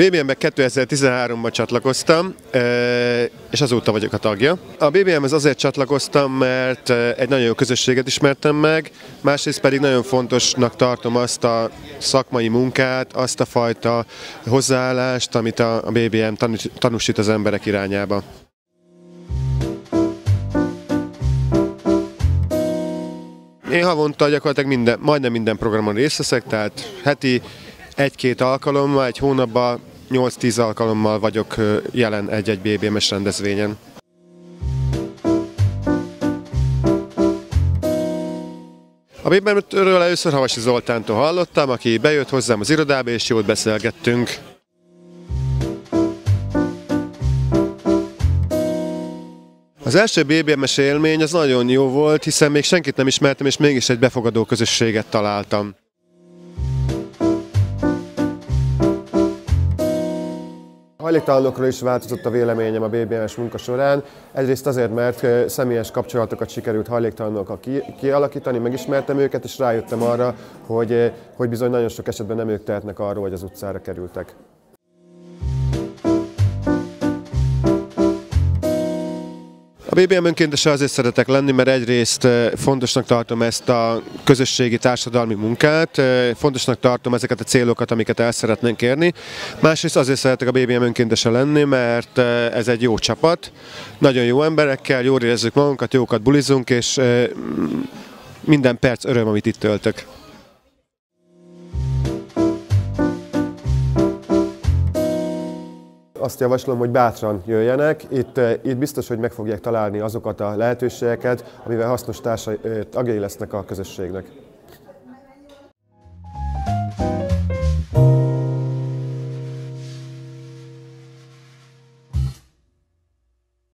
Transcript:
BBM-be 2013-ban csatlakoztam, és azóta vagyok a tagja. A BBM-hez azért csatlakoztam, mert egy nagyon jó közösséget ismertem meg, másrészt pedig nagyon fontosnak tartom azt a szakmai munkát, azt a fajta hozzáállást, amit a BBM tanúsít az emberek irányába. Én havonta gyakorlatilag minden, majdnem minden programon részt veszek, tehát heti egy-két alkalommal, egy hónapban 8-10 alkalommal vagyok jelen egy-egy BBMS rendezvényen. A BBM-ről először Havasi Zoltántól hallottam, aki bejött hozzám az irodába, és jót beszélgettünk. Az első BBMS élmény az nagyon jó volt, hiszen még senkit nem ismertem, és mégis egy befogadó közösséget találtam. Hajléktalanokról is változott a véleményem a BBMS munka során. Egyrészt azért, mert személyes kapcsolatokat sikerült hajléktalanokkal kialakítani, megismertem őket, és rájöttem arra, hogy, hogy bizony nagyon sok esetben nem ők tehetnek arról, hogy az utcára kerültek. A BBM önkéntese azért szeretek lenni, mert egyrészt fontosnak tartom ezt a közösségi társadalmi munkát, fontosnak tartom ezeket a célokat, amiket el szeretnénk érni. Másrészt azért szeretek a BBM önkéntese lenni, mert ez egy jó csapat, nagyon jó emberekkel, jól érezzük magunkat, jókat bulizunk, és minden perc öröm, amit itt töltök. Azt javaslom, hogy bátran jöjjenek. Itt, eh, itt biztos, hogy meg fogják találni azokat a lehetőségeket, amivel hasznos társai, tagjai lesznek a közösségnek.